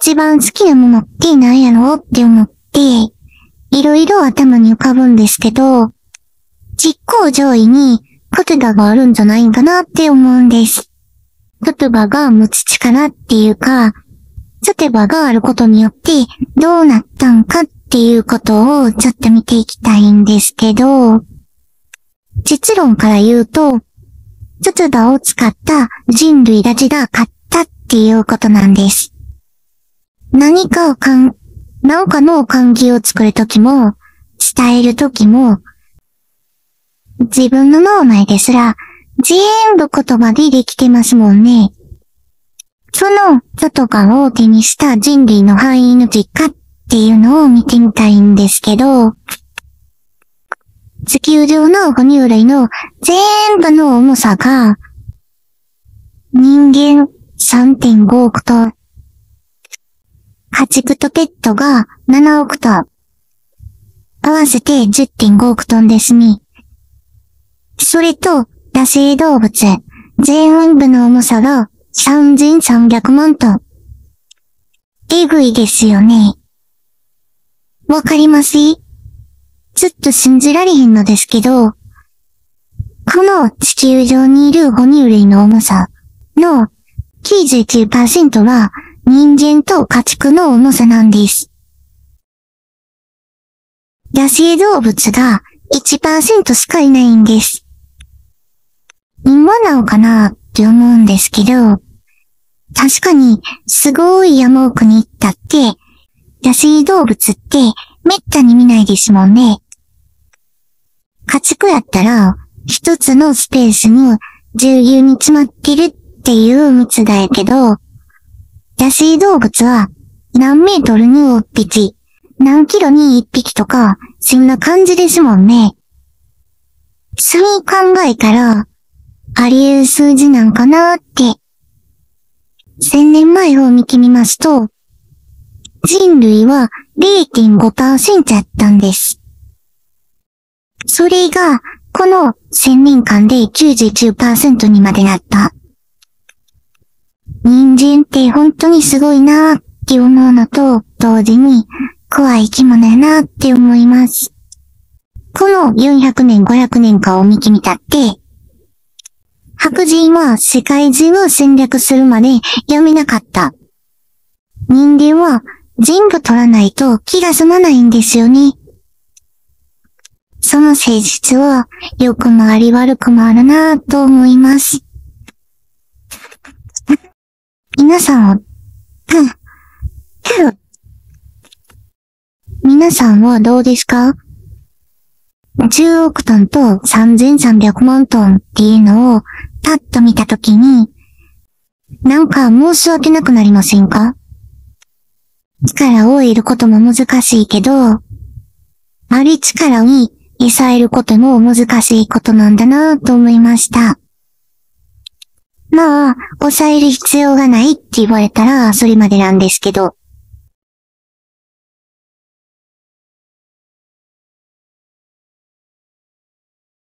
一番好きなものって何やろうって思って、いろいろ頭に浮かぶんですけど、実行上位に言葉があるんじゃないかなって思うんです。言葉が持つ力っていうか、言葉があることによってどうなったんかっていうことをちょっと見ていきたいんですけど、実論から言うと、言葉を使った人類たちが勝ったっていうことなんです。何かをかん、何かの関係を作るときも、伝えるときも、自分の脳内ですら、全部言葉でできてますもんね。その座とかを手にした人類の範囲の実家っていうのを見てみたいんですけど、地球上の哺乳類の全部の重さが、人間3.5億と8クトペットが7億トン。合わせて10.5億トンですね。それと、野生動物、全運部の重さが3300万トン。えぐいですよね。わかります？ちょっと信じられへんのですけど、この地球上にいる哺乳類の重さの99%は人間と家畜の重さなんです。野生動物が1%しかいないんです。今なのかなって思うんですけど、確かにすごい山奥に行ったって、野生動物ってめったに見ないですもんね。家畜やったら、一つのスペースにぎゅうぎゅうに詰まってるっていう密だやけど、野生動物は何メートルに一匹、何キロに一匹とか、そんな感じですもんね。そう考えたら、あり得る数字なんかなって。千年前を見てみますと、人類は0.5%やったんです。それが、この1000年間で99%にまでなった。人間って本当にすごいなーって思うのと、同時に怖い生き物やなーって思います。この400年500年間を見てみたって、白人は世界中を戦略するまで読めなかった。人間は全部取らないと気が済まないんですよね。その性質は良くもあり悪くもあるなぁと思います。皆さんは、皆さんはどうですか ?10 億トンと3300万トンっていうのをパッと見たときに、なんか申し訳なくなりませんか？力を得ることも難しいけど、あり力に抑えることも難しいことなんだなと思いました。まあ、抑える必要がないって言われたらそれまでなんですけど、